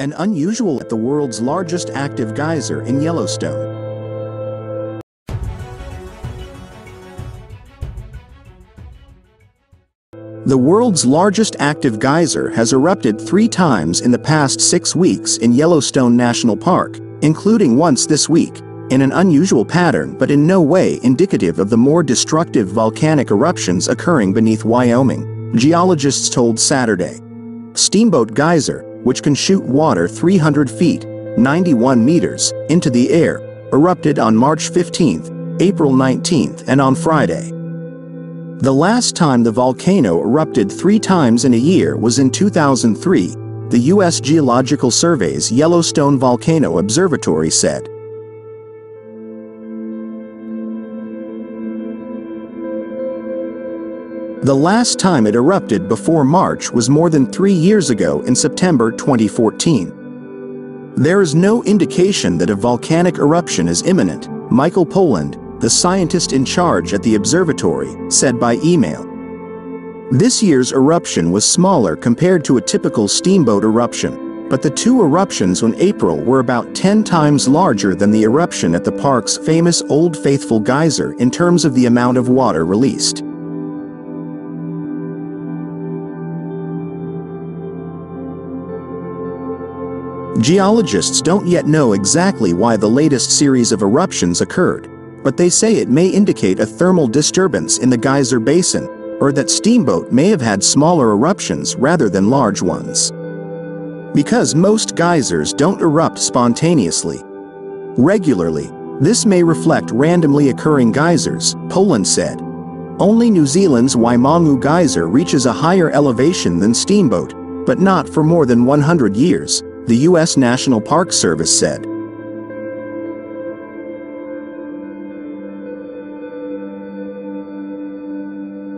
An unusual at the world's largest active geyser in Yellowstone. The world's largest active geyser has erupted three times in the past six weeks in Yellowstone National Park, including once this week, in an unusual pattern but in no way indicative of the more destructive volcanic eruptions occurring beneath Wyoming, geologists told Saturday. Steamboat Geyser, which can shoot water 300 feet, 91 meters, into the air, erupted on March 15, April 19, and on Friday. The last time the volcano erupted three times in a year was in 2003, the U.S. Geological Survey's Yellowstone Volcano Observatory said. The last time it erupted before March was more than three years ago in September 2014. There is no indication that a volcanic eruption is imminent, Michael Poland, the scientist in charge at the observatory, said by email. This year's eruption was smaller compared to a typical steamboat eruption, but the two eruptions in April were about 10 times larger than the eruption at the park's famous Old Faithful geyser in terms of the amount of water released. Geologists don't yet know exactly why the latest series of eruptions occurred, but they say it may indicate a thermal disturbance in the geyser basin, or that Steamboat may have had smaller eruptions rather than large ones. Because most geysers don't erupt spontaneously. Regularly, this may reflect randomly occurring geysers, Poland said. Only New Zealand's Waimangu geyser reaches a higher elevation than Steamboat, but not for more than 100 years the U.S. National Park Service said.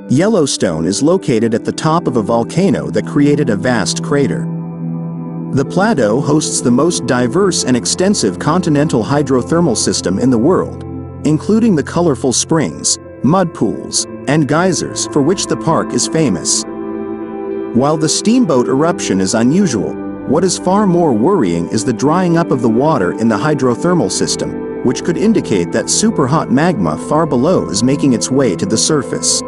Yellowstone is located at the top of a volcano that created a vast crater. The plateau hosts the most diverse and extensive continental hydrothermal system in the world, including the colorful springs, mud pools, and geysers for which the park is famous. While the steamboat eruption is unusual, what is far more worrying is the drying up of the water in the hydrothermal system, which could indicate that superhot magma far below is making its way to the surface.